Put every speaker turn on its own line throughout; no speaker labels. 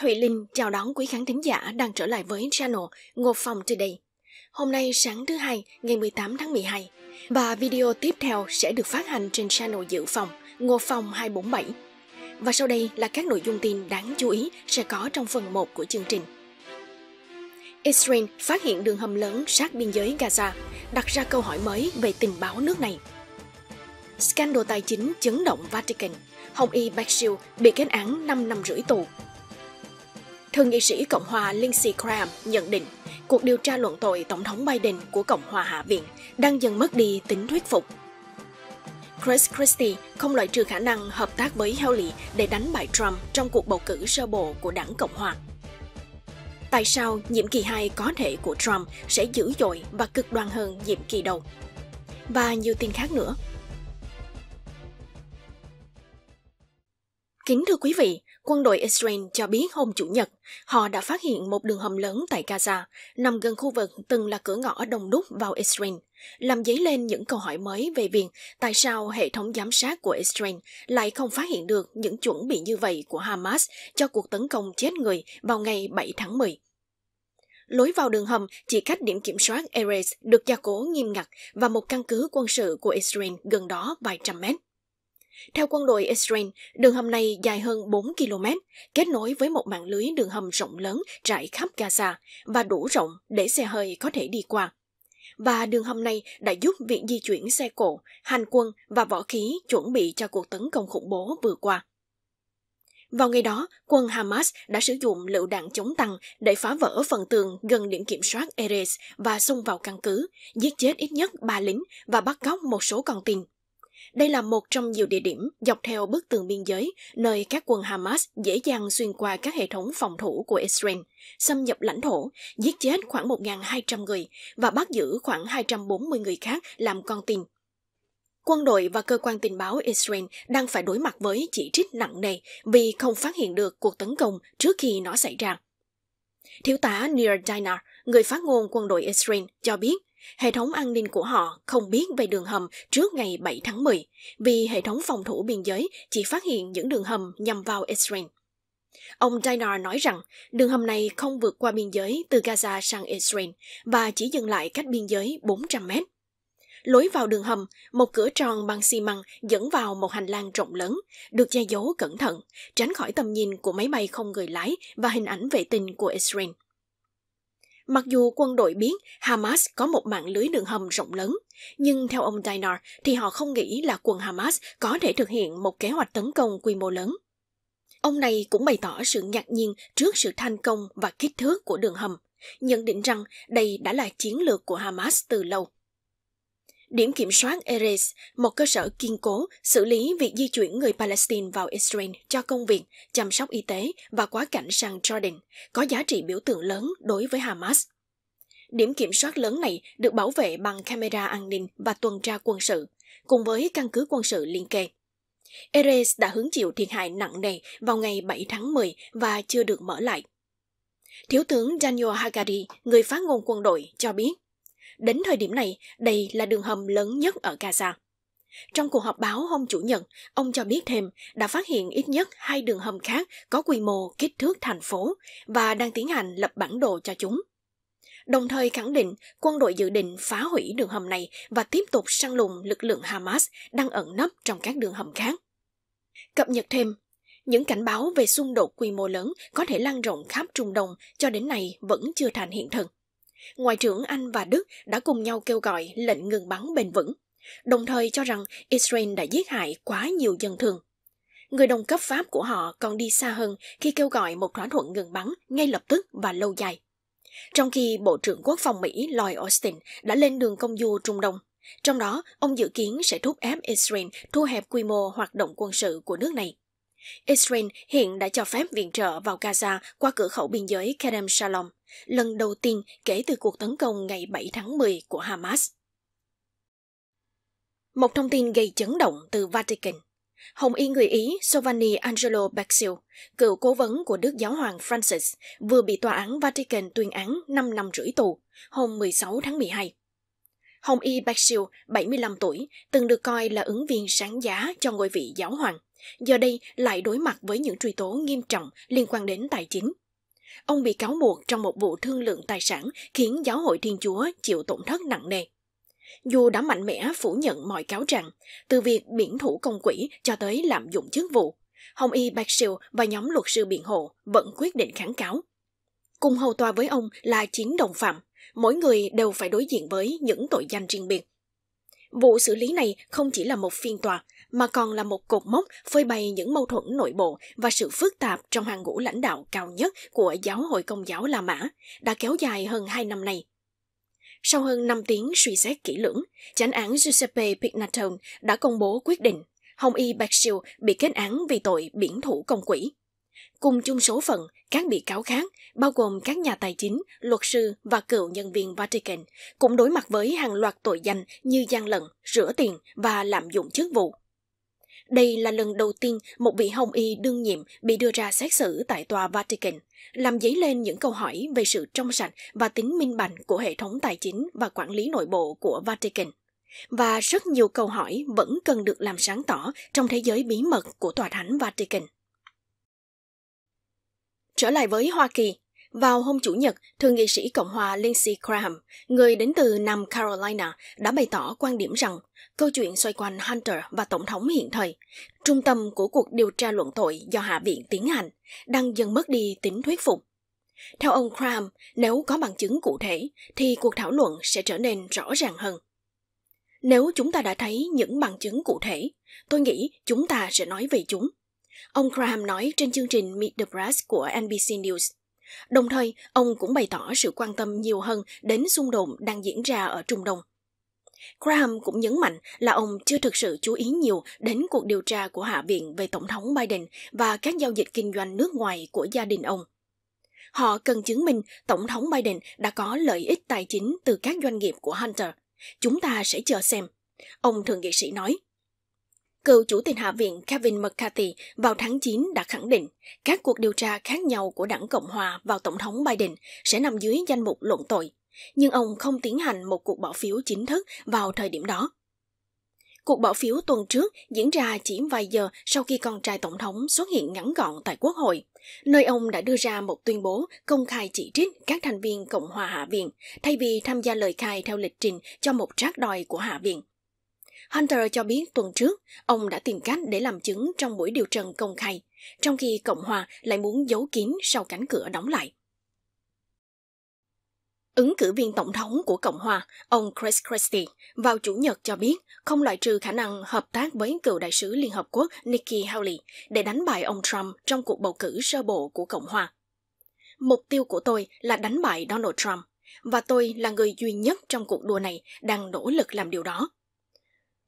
Thùy Linh chào đón quý khán thính giả đang trở lại với channel Ngô Phong Today. Hôm nay sáng thứ hai, ngày 18 tháng 12, và video tiếp theo sẽ được phát hành trên channel Dự Phòng Ngô Phong 247. Và sau đây là các nội dung tin đáng chú ý sẽ có trong phần 1 của chương trình. Israel phát hiện đường hầm lớn sát biên giới Gaza, đặt ra câu hỏi mới về tình báo nước này. Scandal tài chính chấn động Vatican, Hồng Y Bashir bị kết án 5 năm rưỡi tù Thượng nghị sĩ Cộng hòa Lindsey Graham nhận định cuộc điều tra luận tội Tổng thống Biden của Cộng hòa Hạ viện đang dần mất đi tính thuyết phục. Chris Christie không loại trừ khả năng hợp tác với Haley để đánh bại Trump trong cuộc bầu cử sơ bộ của đảng Cộng hòa. Tại sao nhiệm kỳ 2 có thể của Trump sẽ dữ dội và cực đoan hơn nhiệm kỳ đầu? Và nhiều tin khác nữa. Kính thưa quý vị, quân đội Israel cho biết hôm Chủ nhật, họ đã phát hiện một đường hầm lớn tại Gaza, nằm gần khu vực từng là cửa ngõ đông đúc vào Israel, làm dấy lên những câu hỏi mới về việc tại sao hệ thống giám sát của Israel lại không phát hiện được những chuẩn bị như vậy của Hamas cho cuộc tấn công chết người vào ngày 7 tháng 10. Lối vào đường hầm chỉ cách điểm kiểm soát Erez được gia cố nghiêm ngặt và một căn cứ quân sự của Israel gần đó vài trăm mét. Theo quân đội Israel, đường hầm này dài hơn 4 km, kết nối với một mạng lưới đường hầm rộng lớn trải khắp Gaza và đủ rộng để xe hơi có thể đi qua. Và đường hầm này đã giúp việc di chuyển xe cộ, hành quân và võ khí chuẩn bị cho cuộc tấn công khủng bố vừa qua. Vào ngày đó, quân Hamas đã sử dụng lựu đạn chống tăng để phá vỡ phần tường gần điểm kiểm soát Erez và xông vào căn cứ, giết chết ít nhất 3 lính và bắt cóc một số con tin. Đây là một trong nhiều địa điểm dọc theo bức tường biên giới, nơi các quân Hamas dễ dàng xuyên qua các hệ thống phòng thủ của Israel, xâm nhập lãnh thổ, giết chết khoảng 1.200 người và bắt giữ khoảng 240 người khác làm con tin. Quân đội và cơ quan tình báo Israel đang phải đối mặt với chỉ trích nặng nề vì không phát hiện được cuộc tấn công trước khi nó xảy ra. Thiếu tá Nir Dainar, người phát ngôn quân đội Israel, cho biết Hệ thống an ninh của họ không biết về đường hầm trước ngày 7 tháng 10 vì hệ thống phòng thủ biên giới chỉ phát hiện những đường hầm nhằm vào Israel. Ông Dinar nói rằng đường hầm này không vượt qua biên giới từ Gaza sang Israel và chỉ dừng lại cách biên giới 400 mét. Lối vào đường hầm, một cửa tròn bằng xi măng dẫn vào một hành lang rộng lớn, được che giấu cẩn thận, tránh khỏi tầm nhìn của máy bay không người lái và hình ảnh vệ tinh của Israel. Mặc dù quân đội biết Hamas có một mạng lưới đường hầm rộng lớn, nhưng theo ông Dinar thì họ không nghĩ là quân Hamas có thể thực hiện một kế hoạch tấn công quy mô lớn. Ông này cũng bày tỏ sự ngạc nhiên trước sự thành công và kích thước của đường hầm, nhận định rằng đây đã là chiến lược của Hamas từ lâu. Điểm kiểm soát Erez, một cơ sở kiên cố xử lý việc di chuyển người Palestine vào Israel cho công việc, chăm sóc y tế và quá cảnh sang Jordan, có giá trị biểu tượng lớn đối với Hamas. Điểm kiểm soát lớn này được bảo vệ bằng camera an ninh và tuần tra quân sự, cùng với căn cứ quân sự liên kề. Erez đã hứng chịu thiệt hại nặng nề vào ngày 7 tháng 10 và chưa được mở lại. Thiếu tướng Daniel Hagari, người phát ngôn quân đội, cho biết Đến thời điểm này, đây là đường hầm lớn nhất ở Gaza. Trong cuộc họp báo hôm Chủ nhật, ông cho biết thêm đã phát hiện ít nhất hai đường hầm khác có quy mô kích thước thành phố và đang tiến hành lập bản đồ cho chúng. Đồng thời khẳng định quân đội dự định phá hủy đường hầm này và tiếp tục săn lùng lực lượng Hamas đang ẩn nấp trong các đường hầm khác. Cập nhật thêm, những cảnh báo về xung đột quy mô lớn có thể lan rộng khắp Trung Đông cho đến nay vẫn chưa thành hiện thực. Ngoại trưởng Anh và Đức đã cùng nhau kêu gọi lệnh ngừng bắn bền vững, đồng thời cho rằng Israel đã giết hại quá nhiều dân thường. Người đồng cấp Pháp của họ còn đi xa hơn khi kêu gọi một thỏa thuận ngừng bắn ngay lập tức và lâu dài. Trong khi Bộ trưởng Quốc phòng Mỹ Lloyd Austin đã lên đường công du Trung Đông, trong đó ông dự kiến sẽ thúc ép Israel thu hẹp quy mô hoạt động quân sự của nước này. Israel hiện đã cho phép viện trợ vào Gaza qua cửa khẩu biên giới Kerem Shalom, lần đầu tiên kể từ cuộc tấn công ngày 7 tháng 10 của Hamas. Một thông tin gây chấn động từ Vatican. Hồng y người Ý Giovanni Angelo Baxio, cựu cố vấn của Đức Giáo hoàng Francis, vừa bị tòa án Vatican tuyên án 5 năm rưỡi tù hôm 16 tháng 12. Hồng y Baxio, 75 tuổi, từng được coi là ứng viên sáng giá cho ngôi vị giáo hoàng, giờ đây lại đối mặt với những truy tố nghiêm trọng liên quan đến tài chính. Ông bị cáo buộc trong một vụ thương lượng tài sản khiến giáo hội Thiên Chúa chịu tổn thất nặng nề. Dù đã mạnh mẽ phủ nhận mọi cáo trạng, từ việc biển thủ công quỹ cho tới lạm dụng chức vụ, Hồng Y Bashir và nhóm luật sư biện hộ vẫn quyết định kháng cáo. Cùng hầu tòa với ông là chín đồng phạm, mỗi người đều phải đối diện với những tội danh riêng biệt. Vụ xử lý này không chỉ là một phiên tòa, mà còn là một cột mốc phơi bày những mâu thuẫn nội bộ và sự phức tạp trong hàng ngũ lãnh đạo cao nhất của giáo hội công giáo La Mã, đã kéo dài hơn hai năm nay. Sau hơn 5 tiếng suy xét kỹ lưỡng, chánh án Giuseppe Pignatone đã công bố quyết định Hồng Y Bashir bị kết án vì tội biển thủ công quỹ. Cùng chung số phận, các bị cáo khác, bao gồm các nhà tài chính, luật sư và cựu nhân viên Vatican, cũng đối mặt với hàng loạt tội danh như gian lận, rửa tiền và lạm dụng chức vụ. Đây là lần đầu tiên một vị hồng y đương nhiệm bị đưa ra xét xử tại tòa Vatican, làm dấy lên những câu hỏi về sự trong sạch và tính minh bạch của hệ thống tài chính và quản lý nội bộ của Vatican. Và rất nhiều câu hỏi vẫn cần được làm sáng tỏ trong thế giới bí mật của tòa thánh Vatican. Trở lại với Hoa Kỳ, vào hôm Chủ nhật, Thượng nghị sĩ Cộng hòa Lindsey Graham, người đến từ Nam Carolina, đã bày tỏ quan điểm rằng câu chuyện xoay quanh Hunter và Tổng thống hiện thời, trung tâm của cuộc điều tra luận tội do Hạ viện tiến hành, đang dần mất đi tính thuyết phục. Theo ông Graham, nếu có bằng chứng cụ thể, thì cuộc thảo luận sẽ trở nên rõ ràng hơn. Nếu chúng ta đã thấy những bằng chứng cụ thể, tôi nghĩ chúng ta sẽ nói về chúng. Ông Graham nói trên chương trình Meet the Press của NBC News. Đồng thời, ông cũng bày tỏ sự quan tâm nhiều hơn đến xung đột đang diễn ra ở Trung Đông. Graham cũng nhấn mạnh là ông chưa thực sự chú ý nhiều đến cuộc điều tra của Hạ viện về Tổng thống Biden và các giao dịch kinh doanh nước ngoài của gia đình ông. Họ cần chứng minh Tổng thống Biden đã có lợi ích tài chính từ các doanh nghiệp của Hunter. Chúng ta sẽ chờ xem. Ông thượng nghị sĩ nói. Cựu chủ tịch Hạ viện Kevin McCarthy vào tháng 9 đã khẳng định các cuộc điều tra khác nhau của đảng Cộng hòa vào Tổng thống Biden sẽ nằm dưới danh mục luận tội, nhưng ông không tiến hành một cuộc bỏ phiếu chính thức vào thời điểm đó. Cuộc bỏ phiếu tuần trước diễn ra chỉ vài giờ sau khi con trai tổng thống xuất hiện ngắn gọn tại Quốc hội, nơi ông đã đưa ra một tuyên bố công khai chỉ trích các thành viên Cộng hòa Hạ viện thay vì tham gia lời khai theo lịch trình cho một trác đòi của Hạ viện. Hunter cho biết tuần trước, ông đã tìm cách để làm chứng trong buổi điều trần công khai, trong khi Cộng hòa lại muốn giấu kín sau cánh cửa đóng lại. Ứng cử viên tổng thống của Cộng hòa, ông Chris Christie, vào Chủ nhật cho biết không loại trừ khả năng hợp tác với cựu đại sứ Liên Hợp Quốc Nikki Haley để đánh bại ông Trump trong cuộc bầu cử sơ bộ của Cộng hòa. Mục tiêu của tôi là đánh bại Donald Trump, và tôi là người duy nhất trong cuộc đua này đang nỗ lực làm điều đó.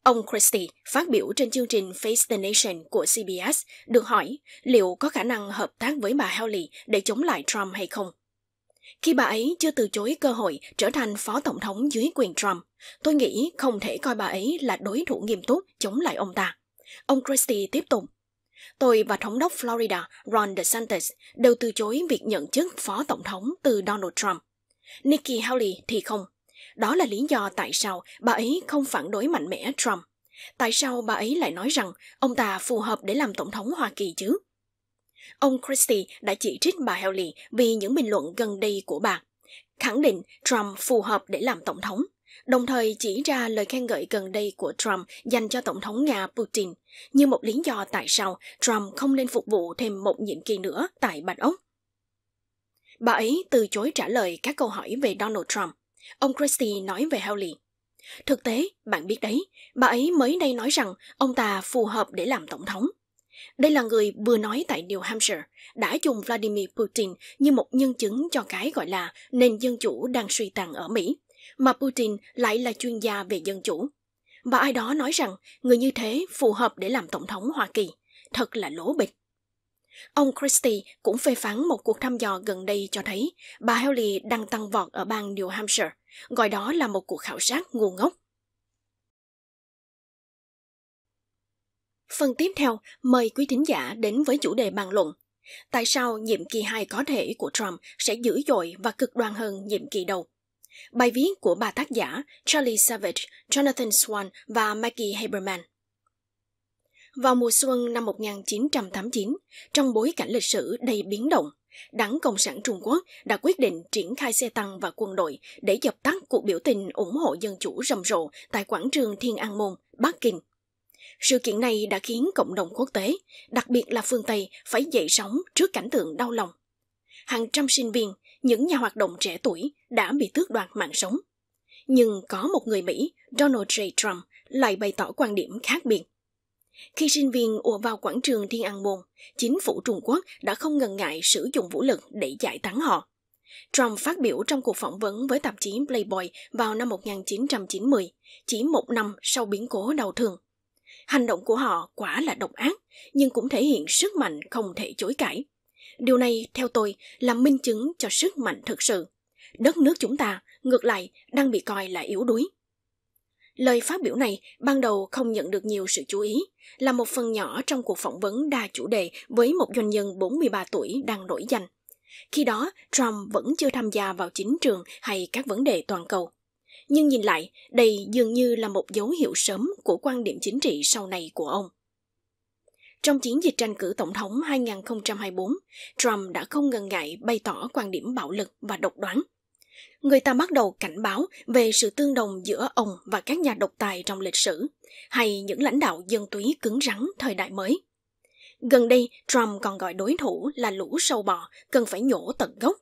Ông Christie phát biểu trên chương trình Face the Nation của CBS được hỏi liệu có khả năng hợp tác với bà Haley để chống lại Trump hay không. Khi bà ấy chưa từ chối cơ hội trở thành phó tổng thống dưới quyền Trump, tôi nghĩ không thể coi bà ấy là đối thủ nghiêm túc chống lại ông ta. Ông Christie tiếp tục. Tôi và thống đốc Florida Ron DeSantis đều từ chối việc nhận chức phó tổng thống từ Donald Trump. Nikki Haley thì không. Đó là lý do tại sao bà ấy không phản đối mạnh mẽ Trump. Tại sao bà ấy lại nói rằng ông ta phù hợp để làm tổng thống Hoa Kỳ chứ? Ông Christie đã chỉ trích bà Haley vì những bình luận gần đây của bà, khẳng định Trump phù hợp để làm tổng thống, đồng thời chỉ ra lời khen ngợi gần đây của Trump dành cho Tổng thống Nga Putin như một lý do tại sao Trump không nên phục vụ thêm một nhiệm kỳ nữa tại Bạch Ốc. Bà ấy từ chối trả lời các câu hỏi về Donald Trump. Ông Christie nói về Howley. Thực tế, bạn biết đấy, bà ấy mới đây nói rằng ông ta phù hợp để làm tổng thống. Đây là người vừa nói tại New Hampshire, đã dùng Vladimir Putin như một nhân chứng cho cái gọi là nền dân chủ đang suy tàn ở Mỹ, mà Putin lại là chuyên gia về dân chủ. Và ai đó nói rằng người như thế phù hợp để làm tổng thống Hoa Kỳ. Thật là lố bịch. Ông Christie cũng phê phán một cuộc thăm dò gần đây cho thấy bà Haley đang tăng vọt ở bang New Hampshire, gọi đó là một cuộc khảo sát ngu ngốc. Phần tiếp theo, mời quý thính giả đến với chủ đề bàn luận. Tại sao nhiệm kỳ 2 có thể của Trump sẽ dữ dội và cực đoan hơn nhiệm kỳ đầu? Bài viết của ba tác giả Charlie Savage, Jonathan Swan và Maggie Haberman. Vào mùa xuân năm 1989, trong bối cảnh lịch sử đầy biến động, Đảng Cộng sản Trung Quốc đã quyết định triển khai xe tăng và quân đội để dập tắt cuộc biểu tình ủng hộ dân chủ rầm rộ tại quảng trường Thiên An Môn, Bắc Kinh. Sự kiện này đã khiến cộng đồng quốc tế, đặc biệt là phương Tây, phải dậy sóng trước cảnh tượng đau lòng. Hàng trăm sinh viên, những nhà hoạt động trẻ tuổi đã bị tước đoạt mạng sống. Nhưng có một người Mỹ, Donald J. Trump, lại bày tỏ quan điểm khác biệt. Khi sinh viên ùa vào quảng trường Thiên An Môn, chính phủ Trung Quốc đã không ngần ngại sử dụng vũ lực để giải tán họ. Trump phát biểu trong cuộc phỏng vấn với tạp chí Playboy vào năm 1990, chỉ một năm sau biến cố đau thương. Hành động của họ quả là độc ác, nhưng cũng thể hiện sức mạnh không thể chối cãi. Điều này, theo tôi, là minh chứng cho sức mạnh thực sự. Đất nước chúng ta, ngược lại, đang bị coi là yếu đuối. Lời phát biểu này ban đầu không nhận được nhiều sự chú ý, là một phần nhỏ trong cuộc phỏng vấn đa chủ đề với một doanh nhân 43 tuổi đang nổi danh. Khi đó, Trump vẫn chưa tham gia vào chính trường hay các vấn đề toàn cầu. Nhưng nhìn lại, đây dường như là một dấu hiệu sớm của quan điểm chính trị sau này của ông. Trong chiến dịch tranh cử tổng thống 2024, Trump đã không ngần ngại bày tỏ quan điểm bạo lực và độc đoán người ta bắt đầu cảnh báo về sự tương đồng giữa ông và các nhà độc tài trong lịch sử, hay những lãnh đạo dân túy cứng rắn thời đại mới. Gần đây, Trump còn gọi đối thủ là lũ sâu bò cần phải nhổ tận gốc,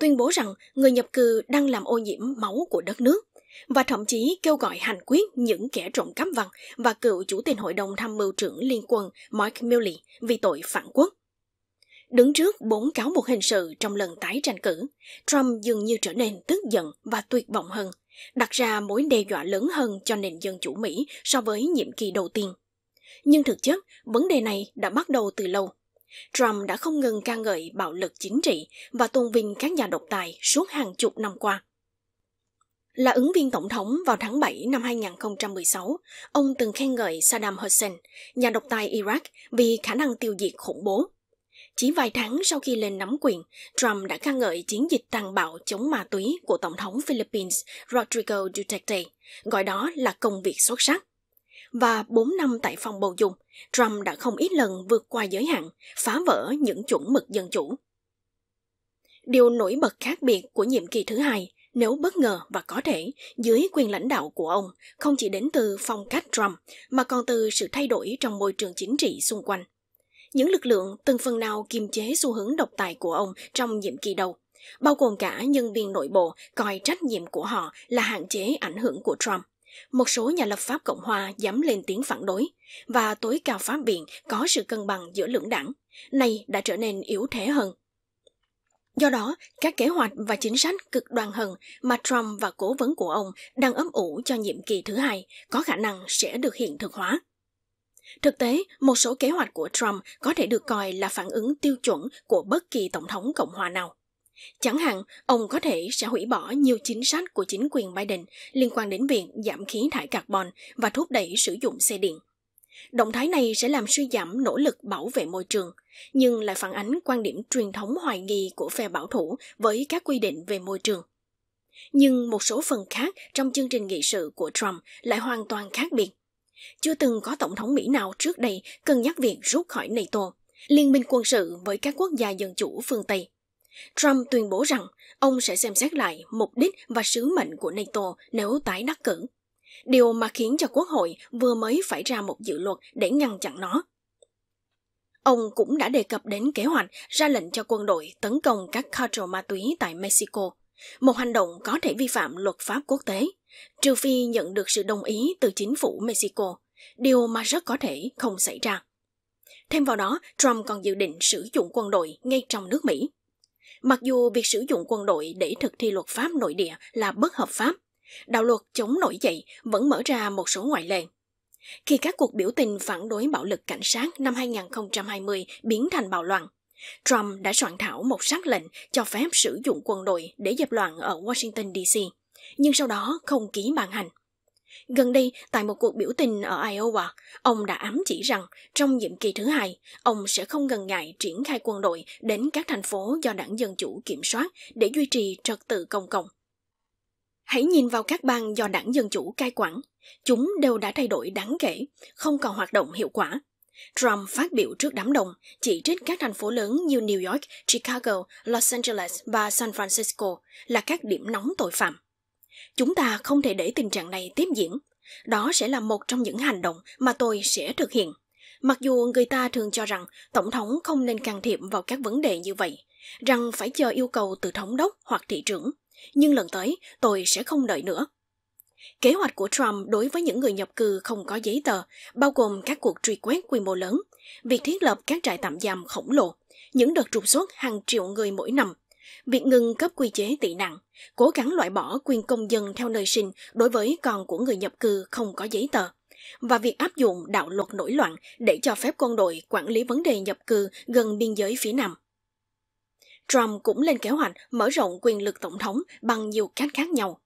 tuyên bố rằng người nhập cư đang làm ô nhiễm máu của đất nước, và thậm chí kêu gọi hành quyết những kẻ trộm cắp vặt và cựu chủ tịch hội đồng tham mưu trưởng liên quân Mike Milley vì tội phản quốc. Đứng trước bốn cáo buộc hình sự trong lần tái tranh cử, Trump dường như trở nên tức giận và tuyệt vọng hơn, đặt ra mối đe dọa lớn hơn cho nền dân chủ Mỹ so với nhiệm kỳ đầu tiên. Nhưng thực chất, vấn đề này đã bắt đầu từ lâu. Trump đã không ngừng ca ngợi bạo lực chính trị và tôn vinh các nhà độc tài suốt hàng chục năm qua. Là ứng viên tổng thống vào tháng 7 năm 2016, ông từng khen ngợi Saddam Hussein, nhà độc tài Iraq, vì khả năng tiêu diệt khủng bố chỉ vài tháng sau khi lên nắm quyền, Trump đã ca ngợi chiến dịch tàn bạo chống ma túy của Tổng thống Philippines Rodrigo Duterte, gọi đó là công việc xuất sắc. Và 4 năm tại phòng bầu dục, Trump đã không ít lần vượt qua giới hạn, phá vỡ những chuẩn mực dân chủ. Điều nổi bật khác biệt của nhiệm kỳ thứ hai nếu bất ngờ và có thể dưới quyền lãnh đạo của ông không chỉ đến từ phong cách Trump mà còn từ sự thay đổi trong môi trường chính trị xung quanh những lực lượng từng phần nào kiềm chế xu hướng độc tài của ông trong nhiệm kỳ đầu, bao gồm cả nhân viên nội bộ coi trách nhiệm của họ là hạn chế ảnh hưởng của Trump. Một số nhà lập pháp Cộng hòa dám lên tiếng phản đối, và tối cao pháp viện có sự cân bằng giữa lưỡng đảng, nay đã trở nên yếu thế hơn. Do đó, các kế hoạch và chính sách cực đoan hơn mà Trump và cố vấn của ông đang ấm ủ cho nhiệm kỳ thứ hai có khả năng sẽ được hiện thực hóa. Thực tế, một số kế hoạch của Trump có thể được coi là phản ứng tiêu chuẩn của bất kỳ tổng thống Cộng hòa nào. Chẳng hạn, ông có thể sẽ hủy bỏ nhiều chính sách của chính quyền Biden liên quan đến việc giảm khí thải carbon và thúc đẩy sử dụng xe điện. Động thái này sẽ làm suy giảm nỗ lực bảo vệ môi trường, nhưng lại phản ánh quan điểm truyền thống hoài nghi của phe bảo thủ với các quy định về môi trường. Nhưng một số phần khác trong chương trình nghị sự của Trump lại hoàn toàn khác biệt. Chưa từng có tổng thống Mỹ nào trước đây cân nhắc việc rút khỏi NATO, liên minh quân sự với các quốc gia dân chủ phương Tây. Trump tuyên bố rằng ông sẽ xem xét lại mục đích và sứ mệnh của NATO nếu tái đắc cử. Điều mà khiến cho Quốc hội vừa mới phải ra một dự luật để ngăn chặn nó. Ông cũng đã đề cập đến kế hoạch ra lệnh cho quân đội tấn công các cartel ma túy tại Mexico, một hành động có thể vi phạm luật pháp quốc tế trừ phi nhận được sự đồng ý từ chính phủ Mexico, điều mà rất có thể không xảy ra. Thêm vào đó, Trump còn dự định sử dụng quân đội ngay trong nước Mỹ. Mặc dù việc sử dụng quân đội để thực thi luật pháp nội địa là bất hợp pháp, đạo luật chống nổi dậy vẫn mở ra một số ngoại lệ. Khi các cuộc biểu tình phản đối bạo lực cảnh sát năm 2020 biến thành bạo loạn, Trump đã soạn thảo một sắc lệnh cho phép sử dụng quân đội để dập loạn ở Washington DC nhưng sau đó không ký ban hành. Gần đây, tại một cuộc biểu tình ở Iowa, ông đã ám chỉ rằng trong nhiệm kỳ thứ hai, ông sẽ không ngần ngại triển khai quân đội đến các thành phố do đảng Dân Chủ kiểm soát để duy trì trật tự công cộng. Hãy nhìn vào các bang do đảng Dân Chủ cai quản. Chúng đều đã thay đổi đáng kể, không còn hoạt động hiệu quả. Trump phát biểu trước đám đông, chỉ trích các thành phố lớn như New York, Chicago, Los Angeles và San Francisco là các điểm nóng tội phạm. Chúng ta không thể để tình trạng này tiếp diễn. Đó sẽ là một trong những hành động mà tôi sẽ thực hiện. Mặc dù người ta thường cho rằng Tổng thống không nên can thiệp vào các vấn đề như vậy, rằng phải chờ yêu cầu từ thống đốc hoặc thị trưởng. Nhưng lần tới, tôi sẽ không đợi nữa. Kế hoạch của Trump đối với những người nhập cư không có giấy tờ, bao gồm các cuộc truy quét quy mô lớn, việc thiết lập các trại tạm giam khổng lồ, những đợt trục xuất hàng triệu người mỗi năm, việc ngừng cấp quy chế tị nạn, cố gắng loại bỏ quyền công dân theo nơi sinh đối với con của người nhập cư không có giấy tờ, và việc áp dụng đạo luật nổi loạn để cho phép quân đội quản lý vấn đề nhập cư gần biên giới phía Nam. Trump cũng lên kế hoạch mở rộng quyền lực tổng thống bằng nhiều cách khác nhau.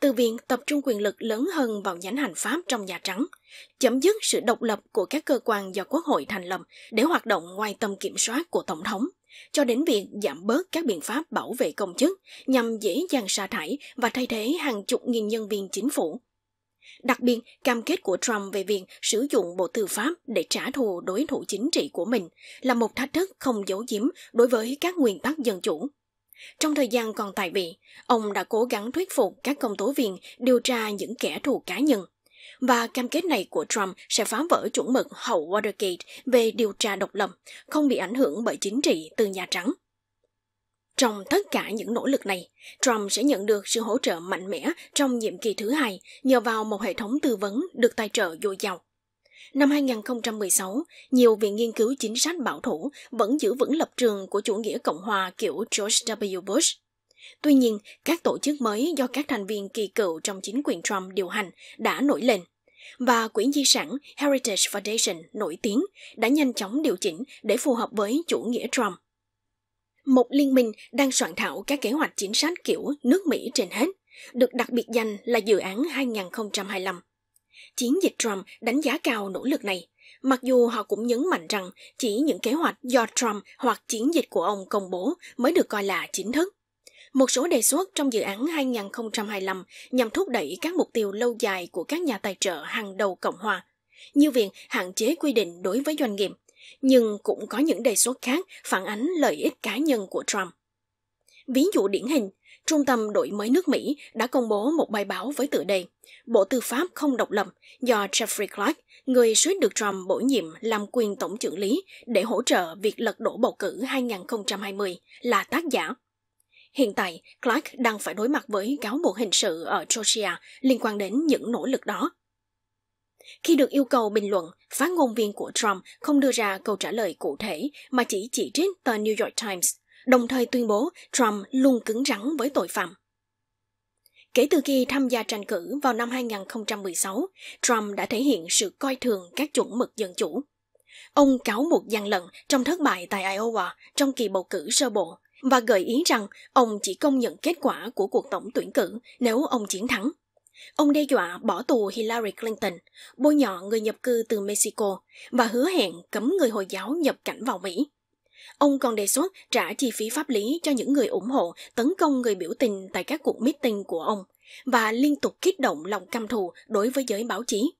Từ việc tập trung quyền lực lớn hơn vào nhánh hành pháp trong Nhà Trắng, chấm dứt sự độc lập của các cơ quan do Quốc hội thành lập để hoạt động ngoài tầm kiểm soát của Tổng thống, cho đến việc giảm bớt các biện pháp bảo vệ công chức nhằm dễ dàng sa thải và thay thế hàng chục nghìn nhân viên chính phủ. Đặc biệt, cam kết của Trump về việc sử dụng Bộ Tư pháp để trả thù đối thủ chính trị của mình là một thách thức không giấu giếm đối với các nguyên tắc dân chủ. Trong thời gian còn tại vị, ông đã cố gắng thuyết phục các công tố viên điều tra những kẻ thù cá nhân. Và cam kết này của Trump sẽ phá vỡ chuẩn mực hậu Watergate về điều tra độc lập, không bị ảnh hưởng bởi chính trị từ Nhà Trắng. Trong tất cả những nỗ lực này, Trump sẽ nhận được sự hỗ trợ mạnh mẽ trong nhiệm kỳ thứ hai nhờ vào một hệ thống tư vấn được tài trợ dồi dào. Năm 2016, nhiều viện nghiên cứu chính sách bảo thủ vẫn giữ vững lập trường của chủ nghĩa Cộng hòa kiểu George W. Bush. Tuy nhiên, các tổ chức mới do các thành viên kỳ cựu trong chính quyền Trump điều hành đã nổi lên. Và quỹ di sản Heritage Foundation nổi tiếng đã nhanh chóng điều chỉnh để phù hợp với chủ nghĩa Trump. Một liên minh đang soạn thảo các kế hoạch chính sách kiểu nước Mỹ trên hết, được đặc biệt danh là dự án 2025. Chiến dịch Trump đánh giá cao nỗ lực này, mặc dù họ cũng nhấn mạnh rằng chỉ những kế hoạch do Trump hoặc chiến dịch của ông công bố mới được coi là chính thức. Một số đề xuất trong dự án 2025 nhằm thúc đẩy các mục tiêu lâu dài của các nhà tài trợ hàng đầu Cộng hòa, như việc hạn chế quy định đối với doanh nghiệp, nhưng cũng có những đề xuất khác phản ánh lợi ích cá nhân của Trump. Ví dụ điển hình, Trung tâm đổi mới nước Mỹ đã công bố một bài báo với tựa đề Bộ Tư pháp không độc lập do Jeffrey Clark, người suýt được Trump bổ nhiệm làm quyền tổng trưởng lý để hỗ trợ việc lật đổ bầu cử 2020 là tác giả. Hiện tại, Clark đang phải đối mặt với cáo buộc hình sự ở Georgia liên quan đến những nỗ lực đó. Khi được yêu cầu bình luận, phát ngôn viên của Trump không đưa ra câu trả lời cụ thể mà chỉ chỉ trích tờ New York Times đồng thời tuyên bố Trump luôn cứng rắn với tội phạm. Kể từ khi tham gia tranh cử vào năm 2016, Trump đã thể hiện sự coi thường các chuẩn mực dân chủ. Ông cáo buộc gian lận trong thất bại tại Iowa trong kỳ bầu cử sơ bộ và gợi ý rằng ông chỉ công nhận kết quả của cuộc tổng tuyển cử nếu ông chiến thắng. Ông đe dọa bỏ tù Hillary Clinton, bôi nhọ người nhập cư từ Mexico và hứa hẹn cấm người Hồi giáo nhập cảnh vào Mỹ. Ông còn đề xuất trả chi phí pháp lý cho những người ủng hộ tấn công người biểu tình tại các cuộc meeting của ông và liên tục kích động lòng căm thù đối với giới báo chí.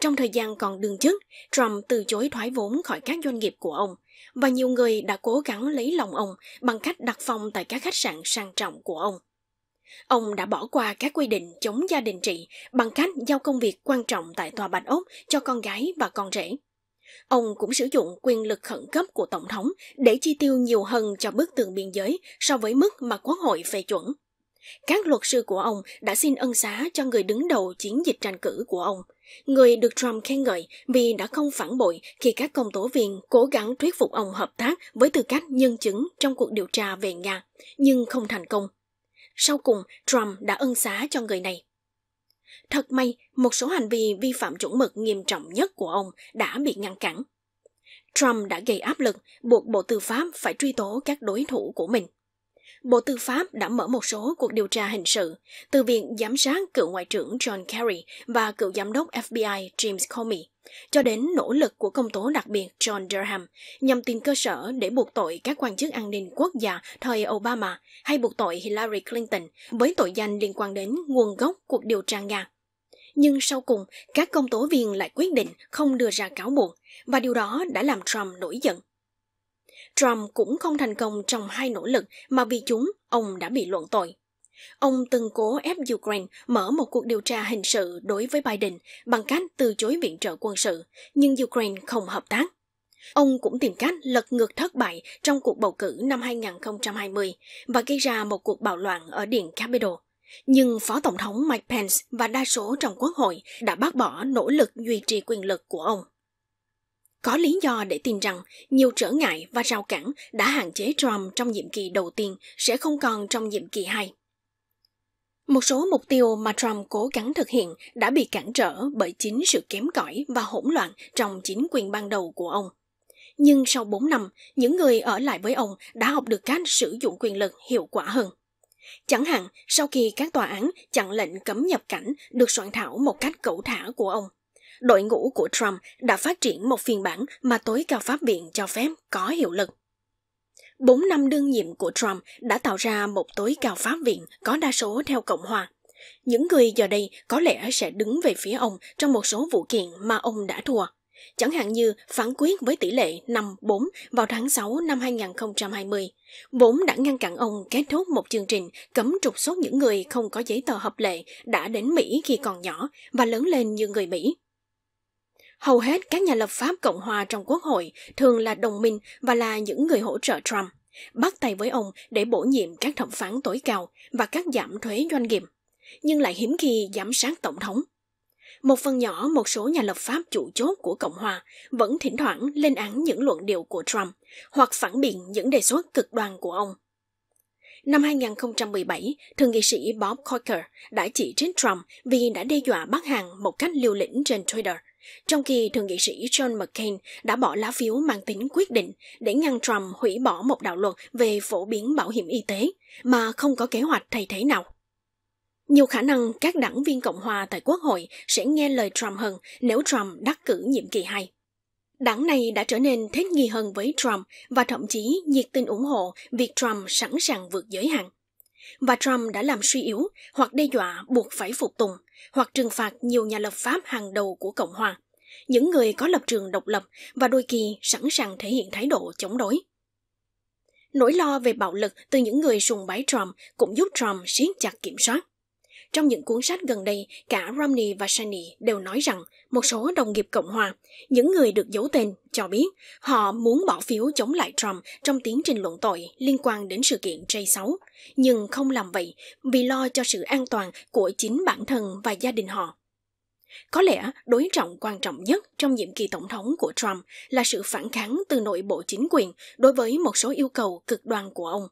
Trong thời gian còn đương chức, Trump từ chối thoái vốn khỏi các doanh nghiệp của ông và nhiều người đã cố gắng lấy lòng ông bằng cách đặt phòng tại các khách sạn sang trọng của ông. Ông đã bỏ qua các quy định chống gia đình trị bằng cách giao công việc quan trọng tại tòa Bạch Ốc cho con gái và con rể. Ông cũng sử dụng quyền lực khẩn cấp của Tổng thống để chi tiêu nhiều hơn cho bức tường biên giới so với mức mà Quốc hội phê chuẩn. Các luật sư của ông đã xin ân xá cho người đứng đầu chiến dịch tranh cử của ông, người được Trump khen ngợi vì đã không phản bội khi các công tố viên cố gắng thuyết phục ông hợp tác với tư cách nhân chứng trong cuộc điều tra về Nga, nhưng không thành công. Sau cùng, Trump đã ân xá cho người này. Thật may, một số hành vi vi phạm chuẩn mực nghiêm trọng nhất của ông đã bị ngăn cản. Trump đã gây áp lực buộc Bộ Tư pháp phải truy tố các đối thủ của mình. Bộ Tư pháp đã mở một số cuộc điều tra hình sự, từ việc giám sát cựu Ngoại trưởng John Kerry và cựu Giám đốc FBI James Comey, cho đến nỗ lực của công tố đặc biệt John Durham nhằm tìm cơ sở để buộc tội các quan chức an ninh quốc gia thời Obama hay buộc tội Hillary Clinton với tội danh liên quan đến nguồn gốc cuộc điều tra Nga. Nhưng sau cùng, các công tố viên lại quyết định không đưa ra cáo buộc, và điều đó đã làm Trump nổi giận. Trump cũng không thành công trong hai nỗ lực mà vì chúng ông đã bị luận tội. Ông từng cố ép Ukraine mở một cuộc điều tra hình sự đối với Biden bằng cách từ chối viện trợ quân sự, nhưng Ukraine không hợp tác. Ông cũng tìm cách lật ngược thất bại trong cuộc bầu cử năm 2020 và gây ra một cuộc bạo loạn ở Điện Capitol. Nhưng Phó Tổng thống Mike Pence và đa số trong Quốc hội đã bác bỏ nỗ lực duy trì quyền lực của ông. Có lý do để tin rằng nhiều trở ngại và rào cản đã hạn chế Trump trong nhiệm kỳ đầu tiên sẽ không còn trong nhiệm kỳ hai. Một số mục tiêu mà Trump cố gắng thực hiện đã bị cản trở bởi chính sự kém cỏi và hỗn loạn trong chính quyền ban đầu của ông. Nhưng sau 4 năm, những người ở lại với ông đã học được cách sử dụng quyền lực hiệu quả hơn. Chẳng hạn, sau khi các tòa án chặn lệnh cấm nhập cảnh được soạn thảo một cách cẩu thả của ông, đội ngũ của Trump đã phát triển một phiên bản mà tối cao pháp viện cho phép có hiệu lực. Bốn năm đương nhiệm của Trump đã tạo ra một tối cao pháp viện có đa số theo Cộng hòa. Những người giờ đây có lẽ sẽ đứng về phía ông trong một số vụ kiện mà ông đã thua. Chẳng hạn như phán quyết với tỷ lệ 5-4 vào tháng 6 năm 2020, vốn đã ngăn cản ông kết thúc một chương trình cấm trục xuất những người không có giấy tờ hợp lệ đã đến Mỹ khi còn nhỏ và lớn lên như người Mỹ. Hầu hết các nhà lập pháp Cộng hòa trong Quốc hội thường là đồng minh và là những người hỗ trợ Trump, bắt tay với ông để bổ nhiệm các thẩm phán tối cao và các giảm thuế doanh nghiệp, nhưng lại hiếm khi giám sát Tổng thống. Một phần nhỏ một số nhà lập pháp chủ chốt của Cộng hòa vẫn thỉnh thoảng lên án những luận điệu của Trump hoặc phản biện những đề xuất cực đoan của ông. Năm 2017, Thượng nghị sĩ Bob Corker đã chỉ trích Trump vì đã đe dọa bắt hàng một cách liều lĩnh trên Twitter – trong khi Thượng nghị sĩ John McCain đã bỏ lá phiếu mang tính quyết định để ngăn Trump hủy bỏ một đạo luật về phổ biến bảo hiểm y tế, mà không có kế hoạch thay thế nào. Nhiều khả năng các đảng viên Cộng hòa tại Quốc hội sẽ nghe lời Trump hơn nếu Trump đắc cử nhiệm kỳ 2. Đảng này đã trở nên thích nghi hơn với Trump và thậm chí nhiệt tình ủng hộ việc Trump sẵn sàng vượt giới hạn. Và Trump đã làm suy yếu hoặc đe dọa buộc phải phục tùng hoặc trừng phạt nhiều nhà lập pháp hàng đầu của Cộng hòa, những người có lập trường độc lập và đôi khi sẵn sàng thể hiện thái độ chống đối. Nỗi lo về bạo lực từ những người sùng bái Trump cũng giúp Trump siết chặt kiểm soát. Trong những cuốn sách gần đây, cả Romney và Shani đều nói rằng một số đồng nghiệp Cộng hòa, những người được giấu tên, cho biết họ muốn bỏ phiếu chống lại Trump trong tiến trình luận tội liên quan đến sự kiện J6, nhưng không làm vậy vì lo cho sự an toàn của chính bản thân và gia đình họ. Có lẽ đối trọng quan trọng nhất trong nhiệm kỳ tổng thống của Trump là sự phản kháng từ nội bộ chính quyền đối với một số yêu cầu cực đoan của ông.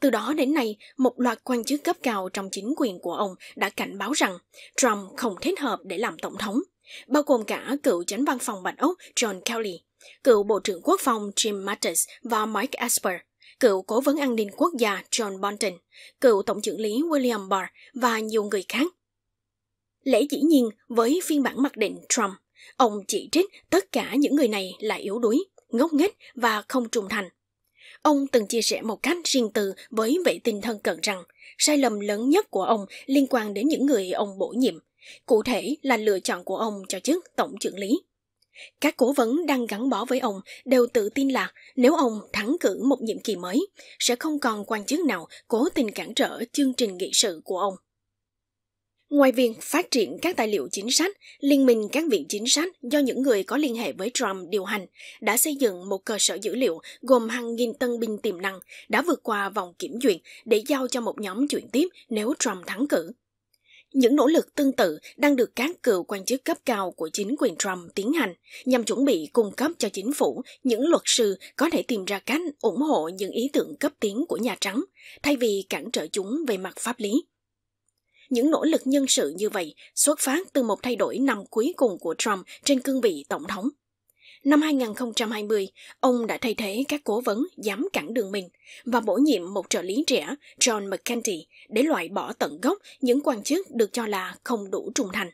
Từ đó đến nay, một loạt quan chức cấp cao trong chính quyền của ông đã cảnh báo rằng Trump không thích hợp để làm tổng thống, bao gồm cả cựu chánh văn phòng Bạch Ốc John Kelly, cựu Bộ trưởng Quốc phòng Jim Mattis và Mike Esper, cựu Cố vấn an ninh quốc gia John Bolton, cựu Tổng trưởng lý William Barr và nhiều người khác. Lẽ dĩ nhiên với phiên bản mặc định Trump, ông chỉ trích tất cả những người này là yếu đuối, ngốc nghếch và không trung thành. Ông từng chia sẻ một cách riêng tư với vệ tinh thân cận rằng sai lầm lớn nhất của ông liên quan đến những người ông bổ nhiệm, cụ thể là lựa chọn của ông cho chức tổng trưởng lý. Các cố vấn đang gắn bó với ông đều tự tin là nếu ông thắng cử một nhiệm kỳ mới, sẽ không còn quan chức nào cố tình cản trở chương trình nghị sự của ông. Ngoài việc phát triển các tài liệu chính sách, Liên minh các viện chính sách do những người có liên hệ với Trump điều hành đã xây dựng một cơ sở dữ liệu gồm hàng nghìn tân binh tiềm năng đã vượt qua vòng kiểm duyệt để giao cho một nhóm chuyển tiếp nếu Trump thắng cử. Những nỗ lực tương tự đang được các cựu quan chức cấp cao của chính quyền Trump tiến hành nhằm chuẩn bị cung cấp cho chính phủ những luật sư có thể tìm ra cách ủng hộ những ý tưởng cấp tiến của Nhà Trắng, thay vì cản trở chúng về mặt pháp lý. Những nỗ lực nhân sự như vậy xuất phát từ một thay đổi năm cuối cùng của Trump trên cương vị tổng thống. Năm 2020, ông đã thay thế các cố vấn dám cản đường mình và bổ nhiệm một trợ lý trẻ John McKenty để loại bỏ tận gốc những quan chức được cho là không đủ trung thành.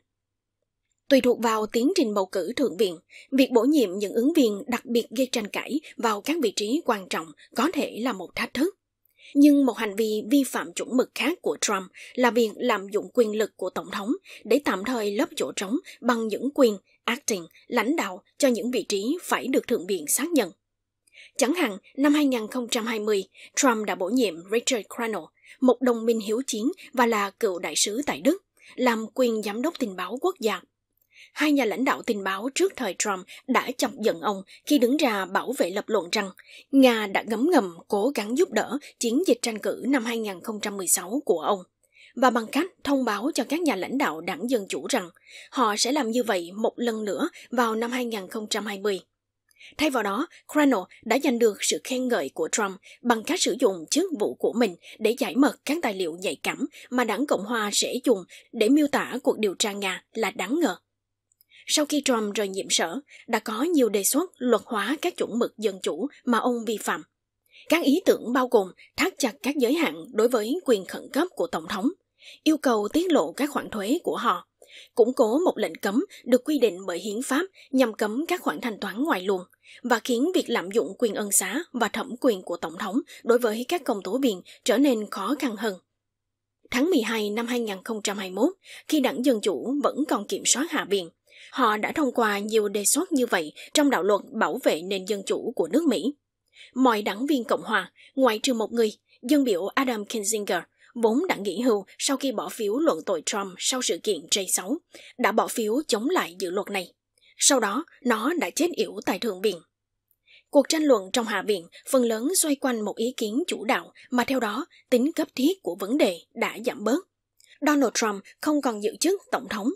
Tùy thuộc vào tiến trình bầu cử thượng viện, việc bổ nhiệm những ứng viên đặc biệt gây tranh cãi vào các vị trí quan trọng có thể là một thách thức. Nhưng một hành vi vi phạm chuẩn mực khác của Trump là việc lạm dụng quyền lực của Tổng thống để tạm thời lấp chỗ trống bằng những quyền acting, lãnh đạo cho những vị trí phải được Thượng viện xác nhận. Chẳng hạn, năm 2020, Trump đã bổ nhiệm Richard Crano, một đồng minh hiếu chiến và là cựu đại sứ tại Đức, làm quyền giám đốc tình báo quốc gia. Hai nhà lãnh đạo tình báo trước thời Trump đã chọc giận ông khi đứng ra bảo vệ lập luận rằng Nga đã ngấm ngầm cố gắng giúp đỡ chiến dịch tranh cử năm 2016 của ông và bằng cách thông báo cho các nhà lãnh đạo đảng Dân Chủ rằng họ sẽ làm như vậy một lần nữa vào năm 2020. Thay vào đó, Crano đã giành được sự khen ngợi của Trump bằng cách sử dụng chức vụ của mình để giải mật các tài liệu nhạy cảm mà đảng Cộng hòa sẽ dùng để miêu tả cuộc điều tra Nga là đáng ngờ. Sau khi Trump rời nhiệm sở, đã có nhiều đề xuất luật hóa các chuẩn mực dân chủ mà ông vi phạm. Các ý tưởng bao gồm thắt chặt các giới hạn đối với quyền khẩn cấp của Tổng thống, yêu cầu tiết lộ các khoản thuế của họ, củng cố một lệnh cấm được quy định bởi hiến pháp nhằm cấm các khoản thanh toán ngoài luồng và khiến việc lạm dụng quyền ân xá và thẩm quyền của Tổng thống đối với các công tố viên trở nên khó khăn hơn. Tháng 12 năm 2021, khi đảng Dân Chủ vẫn còn kiểm soát Hạ viện, họ đã thông qua nhiều đề xuất như vậy trong đạo luật bảo vệ nền dân chủ của nước Mỹ. Mọi đảng viên Cộng hòa, ngoại trừ một người, dân biểu Adam Kinzinger, vốn đã nghỉ hưu sau khi bỏ phiếu luận tội Trump sau sự kiện J6, đã bỏ phiếu chống lại dự luật này. Sau đó, nó đã chết yểu tại Thượng viện. Cuộc tranh luận trong Hạ viện phần lớn xoay quanh một ý kiến chủ đạo mà theo đó tính cấp thiết của vấn đề đã giảm bớt. Donald Trump không còn giữ chức tổng thống.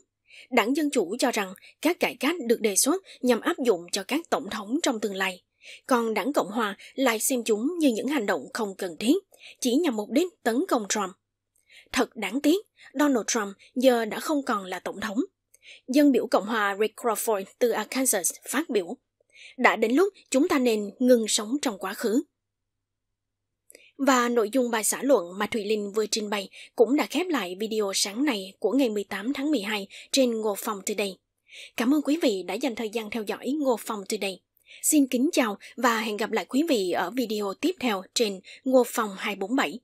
Đảng Dân Chủ cho rằng các cải cách được đề xuất nhằm áp dụng cho các tổng thống trong tương lai. Còn đảng Cộng Hòa lại xem chúng như những hành động không cần thiết, chỉ nhằm mục đích tấn công Trump. Thật đáng tiếc, Donald Trump giờ đã không còn là tổng thống. Dân biểu Cộng hòa Rick Crawford từ Arkansas phát biểu. Đã đến lúc chúng ta nên ngừng sống trong quá khứ. Và nội dung bài xã luận mà Thùy Linh vừa trình bày cũng đã khép lại video sáng nay của ngày 18 tháng 12 trên Ngô Phòng Today. Cảm ơn quý vị đã dành thời gian theo dõi Ngô Phòng Today. Xin kính chào và hẹn gặp lại quý vị ở video tiếp theo trên Ngô Phòng 247.